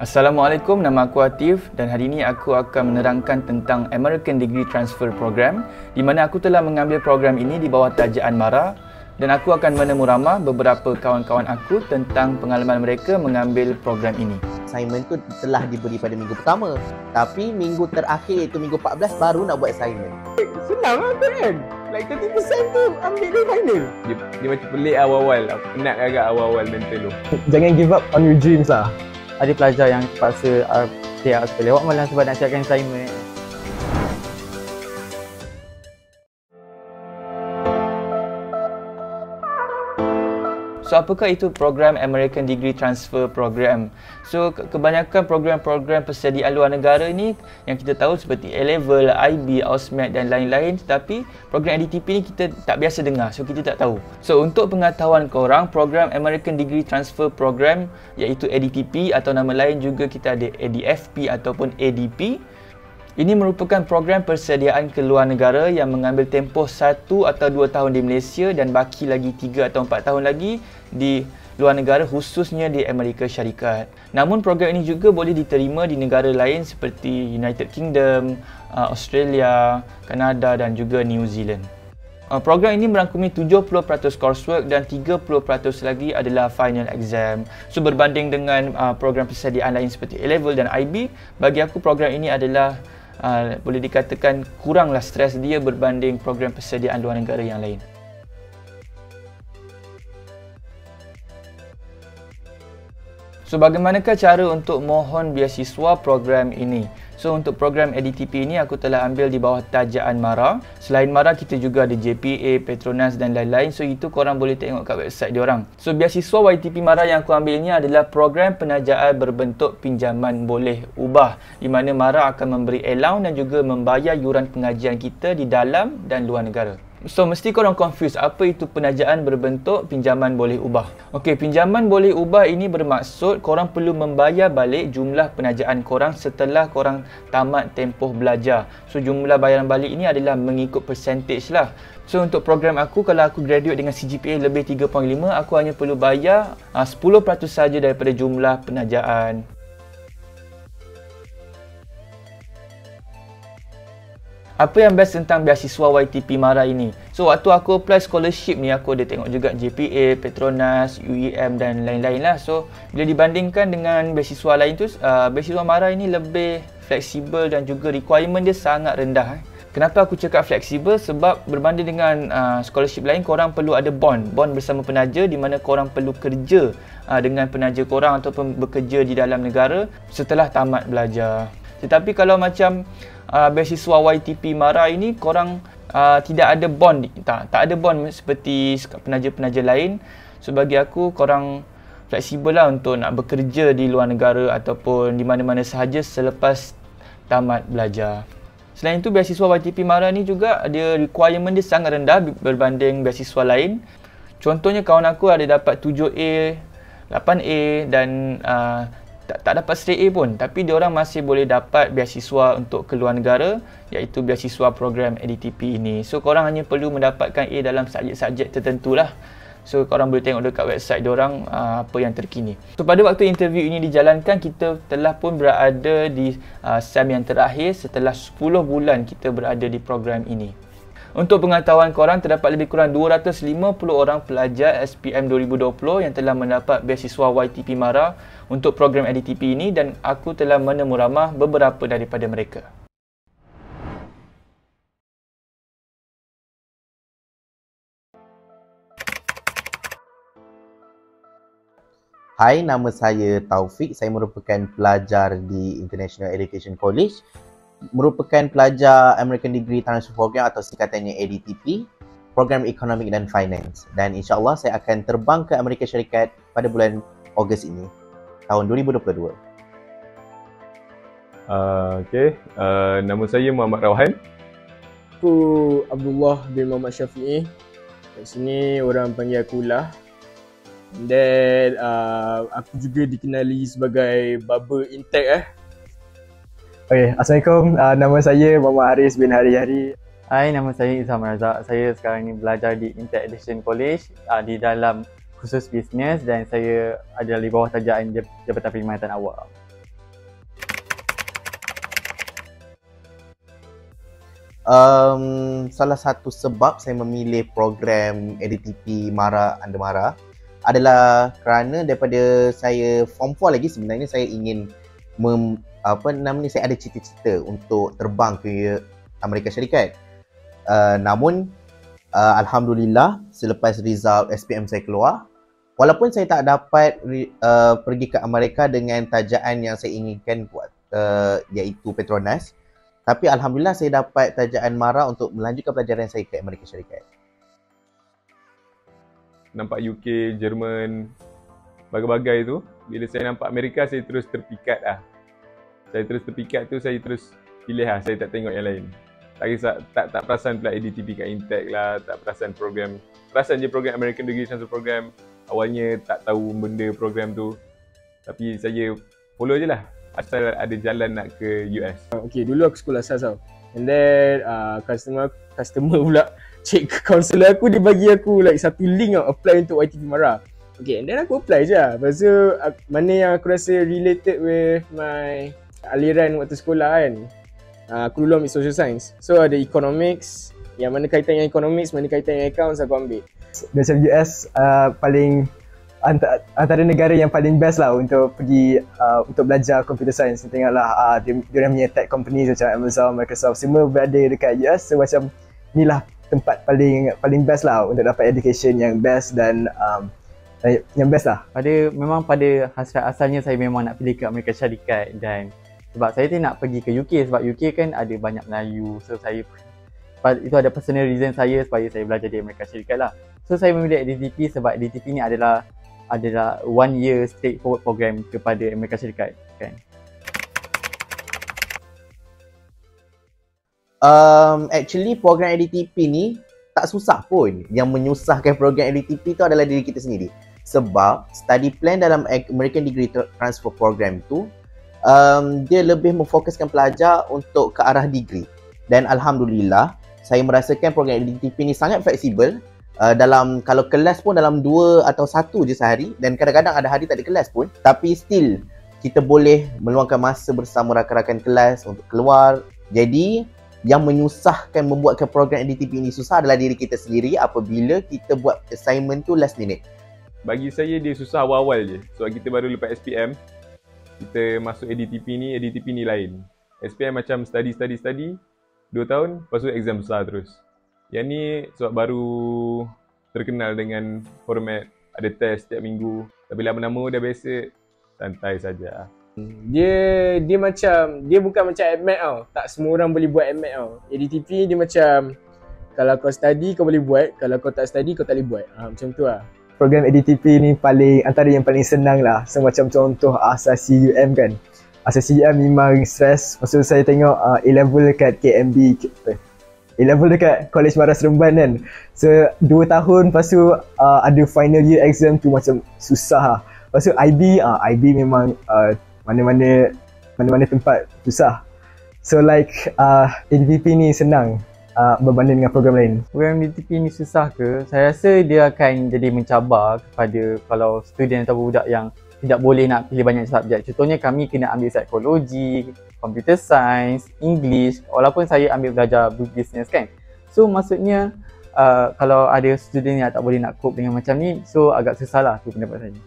Assalamualaikum, nama aku Atif dan hari ini aku akan menerangkan tentang American Degree Transfer Program di mana aku telah mengambil program ini di bawah tajaan MARA dan aku akan menemu ramah beberapa kawan-kawan aku tentang pengalaman mereka mengambil program ini. Assignment tu telah diberi pada minggu pertama tapi minggu terakhir iaitu minggu 14 baru nak buat assignment. Senang lah tu kan? Like 30% tu ambil dia final. Dia, dia macam pelik awal-awal. Penat agak awal-awal mental tu. Jangan give up on your dreams lah ada pelajar yang terpaksa uh, stay out sekali lewat malam sebab nak siapkan assignment So apakah itu program American Degree Transfer Program? So kebanyakan program-program persediaan luar negara ni yang kita tahu seperti A-Level, IB, AUSMET dan lain-lain tetapi program ADTP ni kita tak biasa dengar so kita tak tahu. So untuk pengetahuan korang program American Degree Transfer Program iaitu ADTP atau nama lain juga kita ada ADFP ataupun ADP ini merupakan program persediaan ke luar negara yang mengambil tempoh 1 atau 2 tahun di Malaysia dan baki lagi 3 atau 4 tahun lagi di luar negara khususnya di Amerika Syarikat. Namun program ini juga boleh diterima di negara lain seperti United Kingdom, uh, Australia, Kanada dan juga New Zealand. Uh, program ini merangkumi 70% coursework dan 30% lagi adalah final exam. So berbanding dengan uh, program persediaan lain seperti A-Level dan IB, bagi aku program ini adalah uh, boleh dikatakan kuranglah stres dia berbanding program persediaan luar negara yang lain. So bagaimanakah cara untuk mohon beasiswa program ini? So untuk program ADTP ini aku telah ambil di bawah tajaan MARA. Selain MARA kita juga ada JPA, Petronas dan lain-lain. So itu korang boleh tengok kat website diorang. So beasiswa YTP MARA yang aku ambil ini adalah program penajaan berbentuk pinjaman boleh ubah di mana MARA akan memberi allowance dan juga membayar yuran pengajian kita di dalam dan luar negara. So mesti korang confuse apa itu penajaan berbentuk pinjaman boleh ubah. Okey, pinjaman boleh ubah ini bermaksud korang perlu membayar balik jumlah penajaan korang setelah korang tamat tempoh belajar. So jumlah bayaran balik ini adalah mengikut percentage lah. So untuk program aku kalau aku graduate dengan CGPA lebih 3.5 aku hanya perlu bayar uh, 10% saja daripada jumlah penajaan. Apa yang best tentang beasiswa YTP Mara ini? So waktu aku apply scholarship ni aku ada tengok juga JPA, Petronas, UEM dan lain-lain lah. So bila dibandingkan dengan beasiswa lain tu, uh, beasiswa Mara ini lebih fleksibel dan juga requirement dia sangat rendah. Eh. Kenapa aku cakap fleksibel? Sebab berbanding dengan uh, scholarship lain, korang perlu ada bond. Bond bersama penaja di mana korang perlu kerja uh, dengan penaja korang ataupun bekerja di dalam negara setelah tamat belajar. Tetapi kalau macam uh, beasiswa YTP Mara ini korang uh, tidak ada bond. Tak tak ada bond seperti penaja-penaja lain. So bagi aku korang fleksibel lah untuk nak bekerja di luar negara ataupun di mana-mana sahaja selepas tamat belajar. Selain itu beasiswa YTP Mara ni juga dia requirement dia sangat rendah berbanding beasiswa lain. Contohnya kawan aku ada dapat 7A 8A dan uh, tak, tak dapat straight A pun tapi dia orang masih boleh dapat beasiswa untuk keluar negara iaitu beasiswa program ADTP ini. So korang hanya perlu mendapatkan A dalam subjek-subjek tertentu lah. So korang boleh tengok dekat website dia orang uh, apa yang terkini. So pada waktu interview ini dijalankan kita telah pun berada di uh, SEM yang terakhir setelah 10 bulan kita berada di program ini. Untuk pengetahuan korang, terdapat lebih kurang 250 orang pelajar SPM 2020 yang telah mendapat beasiswa YTP MARA untuk program ADTP ini dan aku telah menemu ramah beberapa daripada mereka. Hai, nama saya Taufik. Saya merupakan pelajar di International Education College merupakan pelajar American Degree Transfer Program atau singkatannya ADTP, Program Economic dan Finance. Dan insyaAllah saya akan terbang ke Amerika Syarikat pada bulan Ogos ini, tahun 2022. Uh, okay, uh, nama saya Muhammad Rauhan. Aku Abdullah bin Muhammad Syafi'i. Kat sini orang panggil aku Lah. Dan uh, aku juga dikenali sebagai Baba Intech eh. Okay, Assalamualaikum. Uh, nama saya Muhammad Haris bin Hari Hari. Hai, nama saya Izham Razak. Saya sekarang ni belajar di Intech Edition College uh, di dalam khusus bisnes dan saya ada di bawah tajaan Jabatan Perkhidmatan Awam. Um, salah satu sebab saya memilih program ADTP Mara Anda Mara adalah kerana daripada saya form 4 lagi sebenarnya saya ingin mem- apa namanya saya ada cita-cita untuk terbang ke Amerika Syarikat. Uh, namun uh, alhamdulillah selepas result SPM saya keluar walaupun saya tak dapat uh, pergi ke Amerika dengan tajaan yang saya inginkan buat uh, iaitu Petronas tapi Alhamdulillah saya dapat tajaan Mara untuk melanjutkan pelajaran saya ke Amerika Syarikat. Nampak UK, Jerman, bagai-bagai tu. Bila saya nampak Amerika, saya terus terpikat lah. Saya terus terpikat tu, saya terus pilih lah. Saya tak tengok yang lain. Tak kisah, tak, tak perasan pula ADTP kat Intech lah. Tak perasan program. Perasan je program American Degree Transfer Program. Awalnya tak tahu benda program tu. Tapi saya follow je lah asal ada jalan nak ke US. Okay, dulu aku sekolah SAS tau. And then uh, customer customer pula cek counselor aku dia bagi aku like satu link tau apply untuk YTP Mara. Okay, and then aku apply je lah. Lepas tu mana yang aku rasa related with my aliran waktu sekolah kan. Uh, aku dulu ambil social science. So ada economics, yang mana kaitan dengan economics, mana kaitan dengan accounts aku ambil. Macam US uh, paling antara, antara negara yang paling best lah untuk pergi uh, untuk belajar computer science. Tengoklah uh, dia, dia punya tech companies macam Amazon, Microsoft semua berada dekat US. So macam inilah tempat paling paling best lah untuk dapat education yang best dan um, yang best lah. Pada memang pada hasrat asalnya saya memang nak pergi ke Amerika Syarikat dan sebab saya tu nak pergi ke UK sebab UK kan ada banyak Melayu. So saya itu ada personal reason saya supaya saya belajar di Amerika Syarikat lah. So saya memilih DTP sebab DTP ni adalah adalah one year straightforward program kepada Amerika Syarikat kan um, actually program EDTP ni tak susah pun yang menyusahkan program EDTP tu adalah diri kita sendiri sebab study plan dalam American Degree Transfer Program tu um, dia lebih memfokuskan pelajar untuk ke arah degree. Dan Alhamdulillah saya merasakan program EDTP ni sangat fleksibel. Uh, dalam kalau kelas pun dalam dua atau satu je sehari. Dan kadang-kadang ada hari tak ada kelas pun. Tapi still kita boleh meluangkan masa bersama rakan-rakan kelas untuk keluar. Jadi yang menyusahkan membuatkan program NDTP ini susah adalah diri kita sendiri apabila kita buat assignment tu last minute. Bagi saya dia susah awal-awal je. Sebab kita baru lepas SPM kita masuk ADTP ni, ADTP ni lain SPM macam study, study, study 2 tahun, lepas tu exam besar terus yang ni sebab baru terkenal dengan format ada test setiap minggu. Tapi lama-lama dah biasa santai saja. Dia dia macam dia bukan macam admit tau. Tak semua orang boleh buat admit tau. ADTP dia macam kalau kau study kau boleh buat, kalau kau tak study kau tak boleh buat. Ha, macam tu lah. Program ADTP ni paling antara yang paling senang lah. So macam contoh asasi UM kan. Asasi UM memang stress. Maksud saya tengok uh, A-level dekat KMB A-level dekat College Mara Seremban kan So 2 tahun lepas tu uh, ada final year exam tu macam susah lah Lepas tu IB, uh, IB memang uh, mana-mana mana-mana tempat susah So like uh, ADVP ni senang uh, berbanding dengan program lain Program ADVP ni susah ke? Saya rasa dia akan jadi mencabar kepada kalau student atau budak yang tidak boleh nak pilih banyak subjek. Contohnya kami kena ambil psikologi, computer science, English walaupun saya ambil belajar business kan. So maksudnya uh, kalau ada student yang tak boleh nak cope dengan macam ni so agak susah lah tu pendapat saya.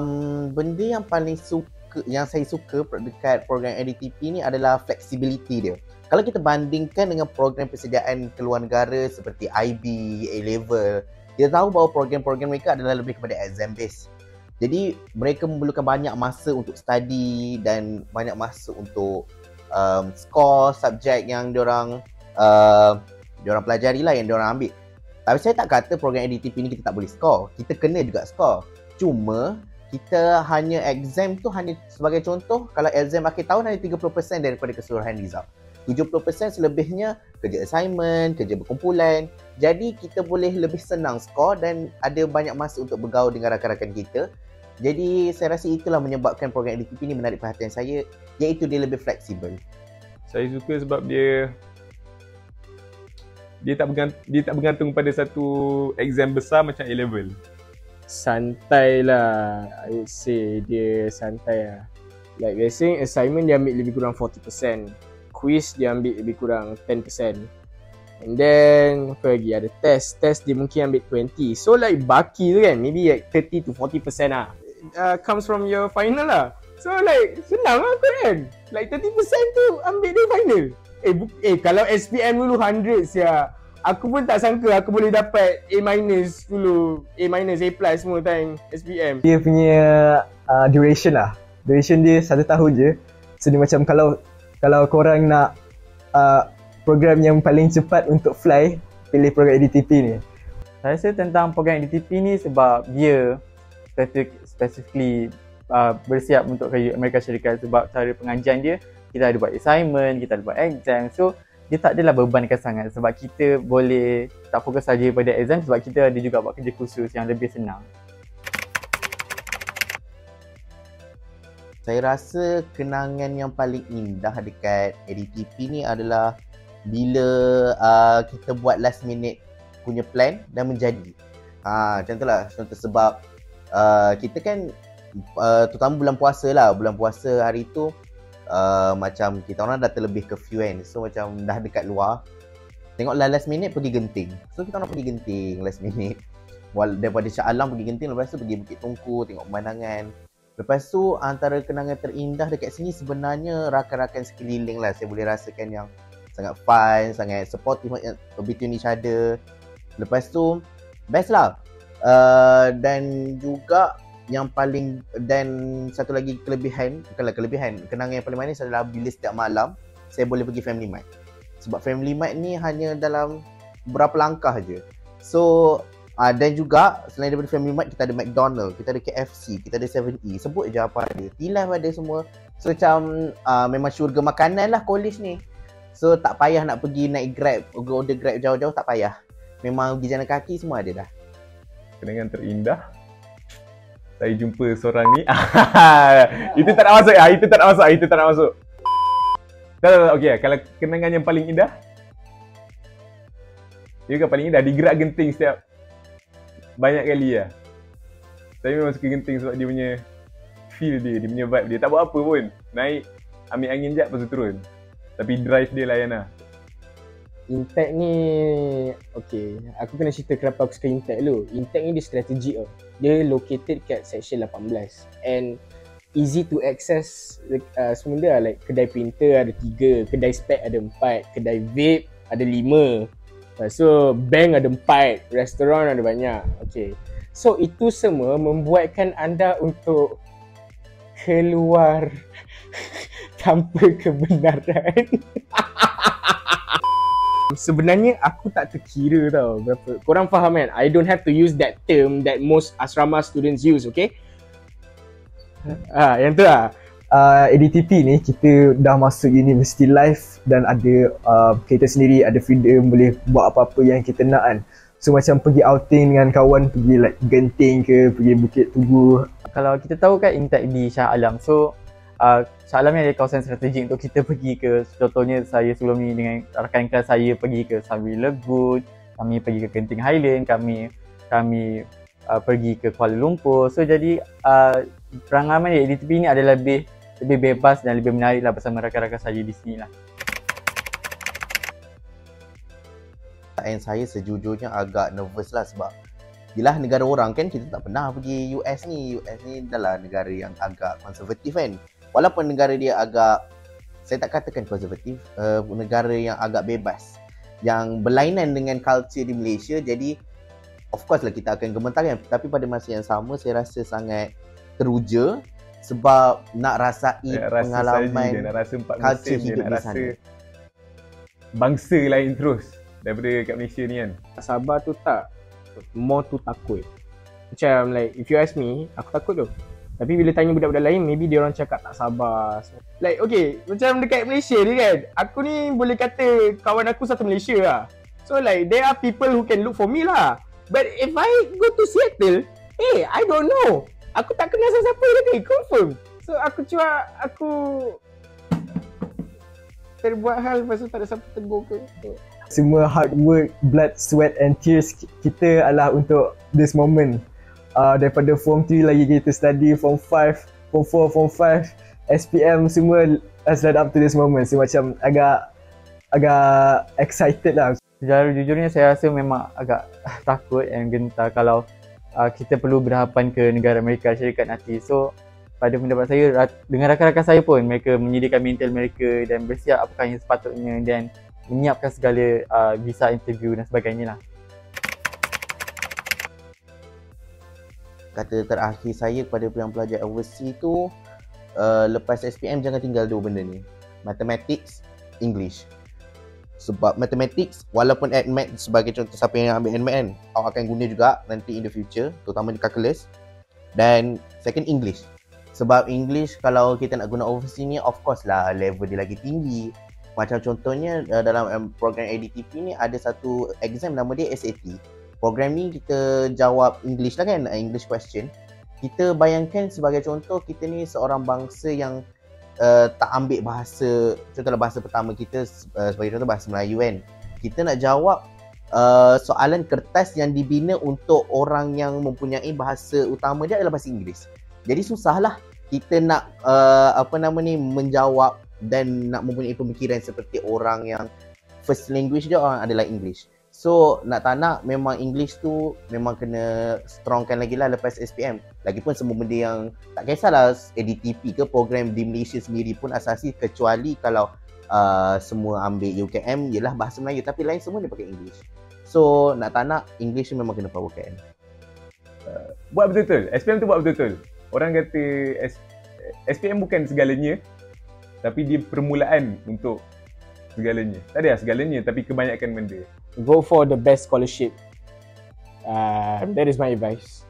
Um, benda yang paling suka yang saya suka dekat program EDTP ni adalah flexibility dia. Kalau kita bandingkan dengan program persediaan keluar negara seperti IB, A-level, kita tahu bahawa program-program mereka adalah lebih kepada exam based. Jadi mereka memerlukan banyak masa untuk study dan banyak masa untuk um, score subjek yang diorang uh, diorang pelajari lah yang diorang ambil. Tapi saya tak kata program EDTP ni kita tak boleh score. Kita kena juga score. Cuma kita hanya exam tu hanya sebagai contoh kalau exam akhir tahun hanya 30% daripada keseluruhan result. 70% selebihnya kerja assignment, kerja berkumpulan. Jadi kita boleh lebih senang skor dan ada banyak masa untuk bergaul dengan rakan-rakan kita. Jadi saya rasa itulah menyebabkan program LTP ni menarik perhatian saya iaitu dia lebih fleksibel. Saya suka sebab dia dia tak bergantung, dia tak bergantung pada satu exam besar macam A level. Santai lah, I would say dia santai lah. Like say assignment dia ambil lebih kurang 40%. Quiz dia ambil lebih kurang 10%. And then apa lagi ada test. Test dia mungkin ambil 20. So like baki tu kan maybe like 30 to 40% lah. Uh, comes from your final lah. So like senang lah kan. Like 30% tu ambil dia final. Eh, bu- eh kalau SPM dulu 100 sia. Aku pun tak sangka aku boleh dapat A minus dulu. A minus, A plus semua time SPM. Dia punya uh, duration lah. Duration dia satu tahun je. So dia macam kalau kalau korang nak uh, program yang paling cepat untuk fly, pilih program ADTP ni. Saya rasa tentang program DTP ni sebab dia spesifik, specifically uh, bersiap untuk ke Amerika Syarikat sebab cara pengajian dia kita ada buat assignment, kita ada buat exam. So dia tak adalah bebankan sangat sebab kita boleh tak fokus saja pada exam sebab kita ada juga buat kerja khusus yang lebih senang. Saya rasa kenangan yang paling indah dekat ADTP ni adalah bila uh, kita buat last minute punya plan dan menjadi. Ha, macam tu lah. Contoh sebab uh, kita kan uh, terutama bulan puasa lah. Bulan puasa hari tu uh, macam kita orang dah terlebih curfew kan. So macam dah dekat luar. Tengok lah last minute pergi genting. So kita orang pergi genting last minute. Wal- Daripada Shah Alam pergi genting lepas tu pergi Bukit Tungku tengok pemandangan. Lepas tu antara kenangan terindah dekat sini sebenarnya rakan-rakan sekeliling lah. Saya boleh rasakan yang sangat fun, sangat supportive between each other. Lepas tu best lah. Uh, dan juga yang paling dan satu lagi kelebihan, bukanlah kelebihan, kenangan yang paling manis adalah bila setiap malam saya boleh pergi family mart. Sebab family mart ni hanya dalam berapa langkah je. So Uh, dan juga selain daripada Family Mart kita ada McDonald, kita ada KFC, kita ada 7E. Sebut je apa ada. Tilaf ada semua. So macam uh, memang syurga makanan lah college ni. So tak payah nak pergi naik Grab, order Grab jauh-jauh tak payah. Memang pergi jalan kaki semua ada dah. Kenangan terindah saya jumpa seorang ni. Itu tak nak masuk ah itu tak nak masuk itu tak nak masuk. Tak tak tak okey kalau kenangan yang paling indah? Dia kan paling indah? Digerak genting setiap banyak kali lah saya memang suka genting sebab dia punya feel dia dia punya vibe dia. Tak buat apa pun. Naik ambil angin jap lepas tu turun. Tapi drive dia layan lah Intech ni Okay Aku kena cerita kenapa aku suka Intech dulu. Intech ni dia strategik tau. Dia located kat section 18 And Easy to access uh, Semua dia lah. Like kedai printer ada 3 Kedai spec ada 4 Kedai vape ada 5 Lepas tu bank ada 4 Restoran ada banyak. Okay. So itu semua membuatkan anda untuk Keluar Tanpa kebenaran sebenarnya aku tak terkira tau berapa. Korang faham kan? I don't have to use that term that most asrama students use, okay? Ah, yang tu lah. Uh, ADTP ni kita dah masuk university life dan ada uh, kita sendiri ada freedom boleh buat apa-apa yang kita nak kan. So macam pergi outing dengan kawan pergi like Genting ke, pergi Bukit Tugu. Kalau kita tahu kan Intech di Shah Alam. So uh, Shah Alam ni ada kawasan strategik untuk kita pergi ke contohnya saya sebelum ni dengan rakan kelas saya pergi ke Sawi Lagoon, kami pergi ke Genting Highland, kami kami uh, pergi ke Kuala Lumpur. So jadi uh, perangaman di ADTP ni adalah lebih lebih bebas dan lebih menarik lah bersama rakan-rakan saya di sini lah. And saya sejujurnya agak nervous lah sebab Yelah negara orang kan kita tak pernah pergi US ni US ni adalah negara yang agak konservatif kan Walaupun negara dia agak Saya tak katakan konservatif uh, Negara yang agak bebas Yang berlainan dengan culture di Malaysia Jadi Of course lah kita akan gemetar kan Tapi pada masa yang sama saya rasa sangat teruja Sebab nak rasai nak rasa pengalaman nak rasa empat culture musim dia, hidup nak di rasa sana. bangsa lain terus daripada kat Malaysia ni kan Sabar tu tak. More tu takut. Macam like if you ask me, aku takut tu. Tapi bila tanya budak-budak lain, maybe dia orang cakap tak sabar. Like okay, macam dekat Malaysia ni kan, aku ni boleh kata kawan aku satu Malaysia lah. So like there are people who can look for me lah. But if I go to Seattle, hey, I don't know. Aku tak kenal siapa lagi, confirm. So aku cuma aku terbuat hal tu tak ada siapa tegur ke. Semua hard work, blood, sweat and tears kita adalah untuk this moment. Uh, daripada form 3 lagi kita study, form 5, form 4, form 5 SPM semua has led up to this moment. So macam agak agak excited lah. Secara jujurnya saya rasa memang agak takut dan gentar kalau uh, kita perlu berhadapan ke negara Amerika syarikat nanti. So pada pendapat saya dengan rakan-rakan saya pun mereka menyediakan mental mereka dan bersiap apakah yang sepatutnya dan menyiapkan segala uh, visa interview dan sebagainya lah. Kata terakhir saya kepada yang pelajar overseas tu uh, lepas SPM jangan tinggal dua benda ni. Mathematics, English. Sebab mathematics walaupun AdMath sebagai contoh siapa yang ambil AdMath kan awak akan guna juga nanti in the future terutama di calculus dan second English. Sebab English kalau kita nak guna overseas ni of course lah level dia lagi tinggi. Macam contohnya uh, dalam program ADTP ni ada satu exam nama dia SAT. Program ni kita jawab English lah kan, English question. Kita bayangkan sebagai contoh kita ni seorang bangsa yang uh, tak ambil bahasa, contohlah bahasa pertama kita uh, sebagai contoh bahasa Melayu kan. Kita nak jawab uh, soalan kertas yang dibina untuk orang yang mempunyai bahasa utama dia adalah bahasa Inggeris. Jadi susahlah kita nak uh, apa nama ni menjawab dan nak mempunyai pemikiran seperti orang yang first language dia orang adalah English. So nak tak nak memang English tu memang kena strongkan lagi lah lepas SPM. Lagipun semua benda yang tak kisahlah ADTP ke program di Malaysia sendiri pun asasi kecuali kalau uh, semua ambil UKM ialah bahasa Melayu tapi lain semua dia pakai English. So nak tak nak English tu memang kena powerkan. Uh, buat betul-betul. SPM tu buat betul-betul. Orang kata S- SPM bukan segalanya tapi dia permulaan untuk segalanya. Tak ada lah segalanya tapi kebanyakan benda. Go for the best scholarship. Uh, that is my advice.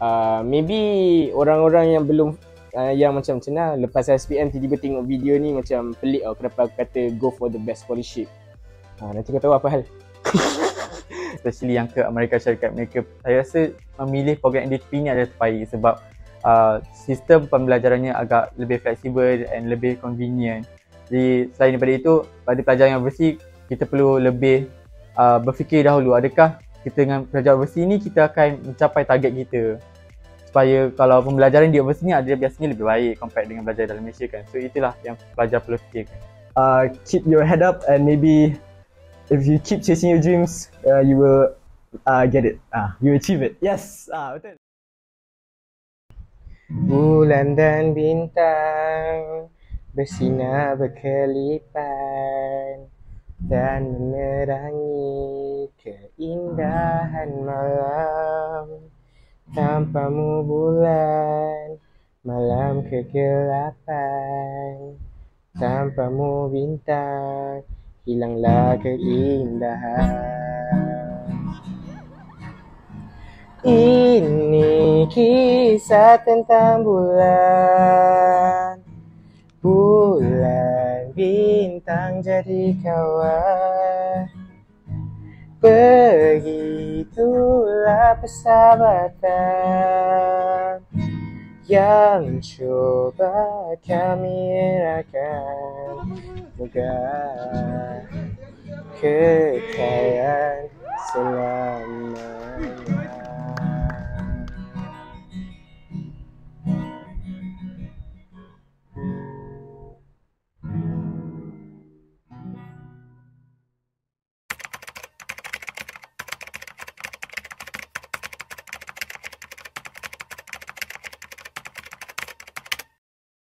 Uh, maybe orang-orang yang belum uh, yang macam macam mana lepas SPM tiba-tiba tengok video ni macam pelik tau kenapa aku kata go for the best scholarship. Uh, nanti kau tahu apa hal. Especially yang ke Amerika Syarikat mereka saya rasa memilih program ADP ni adalah terbaik sebab uh, sistem pembelajarannya agak lebih fleksibel dan lebih convenient. Jadi selain daripada itu pada pelajar yang bersih kita perlu lebih uh, berfikir dahulu adakah kita dengan pelajar overseas ni kita akan mencapai target kita supaya kalau pembelajaran di overseas ni ada biasanya lebih baik compare dengan belajar dalam Malaysia kan so itulah yang pelajar perlu fikirkan Uh, keep your head up and maybe if you keep chasing your dreams, uh, you will uh, get it. Ah, you achieve it. Yes. Ah, betul. Bulan dan bintang bersinar berkelipan dan menerangi keindahan malam. Tanpamu bulan, malam kegelapan. Tanpamu bintang, hilanglah keindahan. Ini kisah tentang bulan Bulan bintang jadi kawan Begitulah persahabatan Yang coba kami rakan. Moga kekayaan selama